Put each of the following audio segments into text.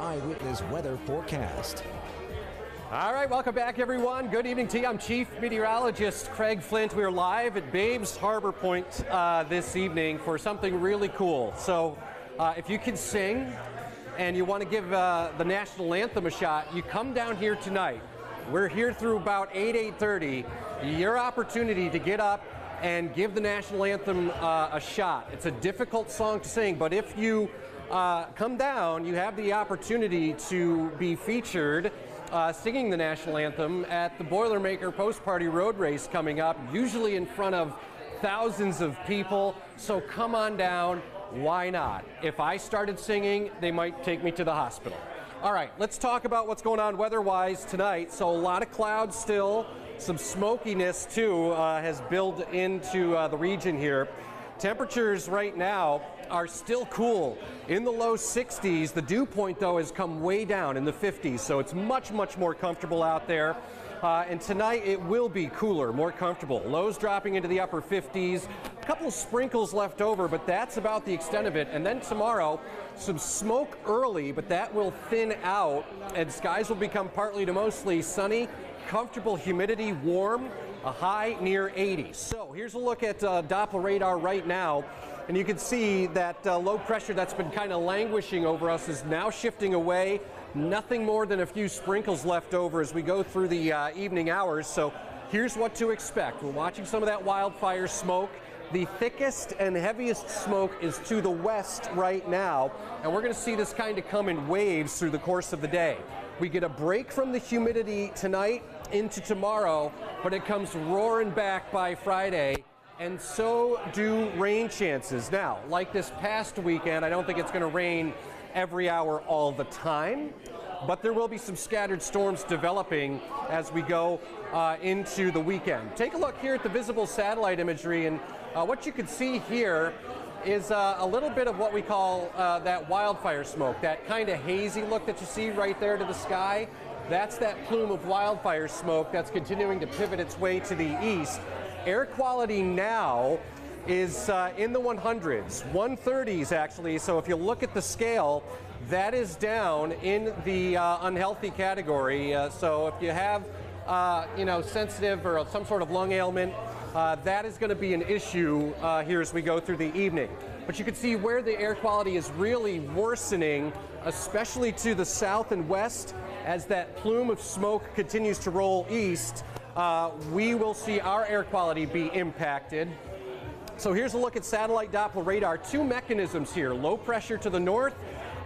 eyewitness weather forecast. All right, welcome back, everyone. Good evening to you. I'm Chief Meteorologist Craig Flint. We are live at Babes Harbor Point uh, this evening for something really cool. So, uh, if you can sing and you want to give uh, the national anthem a shot, you come down here tonight. We're here through about 8, 8.30. Your opportunity to get up and give the national anthem uh, a shot. It's a difficult song to sing, but if you uh, come down, you have the opportunity to be featured uh, singing the national anthem at the Boilermaker Post Party Road Race coming up, usually in front of thousands of people. So come on down. Why not? If I started singing, they might take me to the hospital. All right, let's talk about what's going on weather wise tonight. So, a lot of clouds still, some smokiness too uh, has built into uh, the region here. Temperatures right now are still cool in the low 60s. The dew point, though, has come way down in the 50s, so it's much, much more comfortable out there. Uh, and tonight it will be cooler, more comfortable. Lows dropping into the upper 50s. A couple sprinkles left over, but that's about the extent of it. And then tomorrow, some smoke early, but that will thin out, and skies will become partly to mostly sunny, comfortable humidity, warm a high near 80. So here's a look at uh, Doppler radar right now. And you can see that uh, low pressure that's been kind of languishing over us is now shifting away. Nothing more than a few sprinkles left over as we go through the uh, evening hours. So here's what to expect. We're watching some of that wildfire smoke. The thickest and heaviest smoke is to the west right now, and we're going to see this kind of come in waves through the course of the day. We get a break from the humidity tonight into tomorrow, but it comes roaring back by Friday. And so do rain chances. Now, like this past weekend, I don't think it's going to rain every hour all the time, but there will be some scattered storms developing as we go uh, into the weekend. Take a look here at the visible satellite imagery, and uh, what you can see here is uh, a little bit of what we call uh, that wildfire smoke, that kind of hazy look that you see right there to the sky. That's that plume of wildfire smoke that's continuing to pivot its way to the east. Air quality now is uh, in the 100s, 130s actually. So if you look at the scale, that is down in the uh, unhealthy category. Uh, so if you have, uh, you know, sensitive or some sort of lung ailment, uh, that is going to be an issue uh, here as we go through the evening. But you can see where the air quality is really worsening, especially to the south and west as that plume of smoke continues to roll east, uh, we will see our air quality be impacted. So here's a look at satellite Doppler radar. Two mechanisms here low pressure to the north,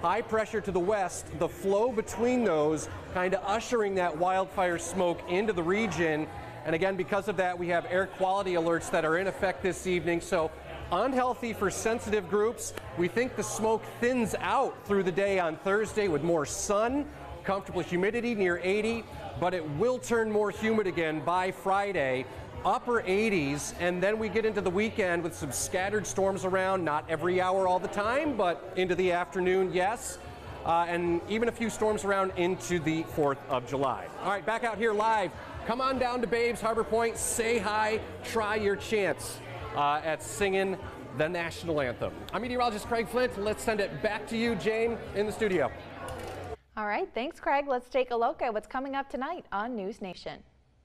high pressure to the west. The flow between those kind of ushering that wildfire smoke into the region. And again, because of that, we have air quality alerts that are in effect this evening. So unhealthy for sensitive groups. We think the smoke thins out through the day on Thursday with more sun comfortable humidity near 80, but it will turn more humid again by Friday, upper 80s, and then we get into the weekend with some scattered storms around, not every hour all the time, but into the afternoon, yes. Uh, and even a few storms around into the 4th of July. All right, back out here live. Come on down to Babes Harbor Point, say hi, try your chance uh, at singing the national anthem. I'm meteorologist Craig Flint. Let's send it back to you, Jane, in the studio. All right, thanks, Craig. Let's take a look at what's coming up tonight on News Nation.